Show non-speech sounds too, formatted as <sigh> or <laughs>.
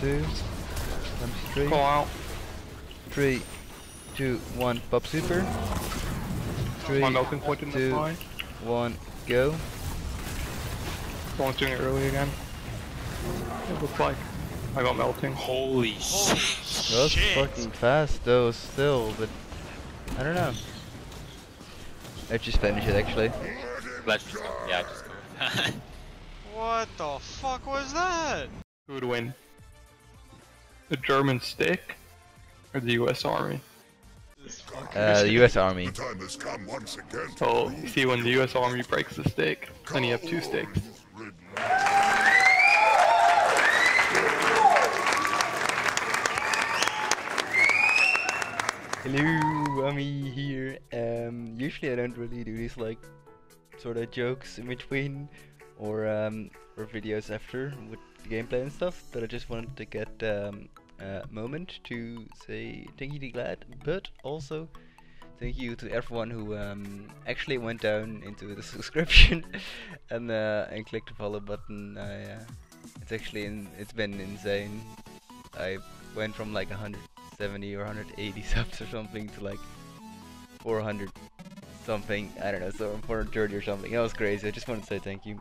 two, times three, Call out. three, two, one, pop super. Three, My melting point in the two, fly. one, go. Someone's doing it early again. It looks like I got melting. Holy shit. That was fucking fast though, still, but I don't know. Let's just finish it actually. Let's just go. <laughs> Yeah, just go. <laughs> What the fuck was that? Who would win? The German stick or the US Army? Uh, the US Army. The time has come once again So, you see when the US Army breaks the stick, then you have two sticks. rid Hello, Wami here. Um, usually I don't really do these like sort of jokes in between or um, or videos after with the gameplay and stuff, but I just wanted to get um, a moment to say thank you to Glad, but also thank you to everyone who um, actually went down into the <laughs> subscription and uh, and clicked the follow button. I, uh, it's actually in, it's been insane. I went from like 170 or 180 <laughs> subs or something to like 400 something. I don't know, so 430 or something. That was crazy. I just want to say thank you.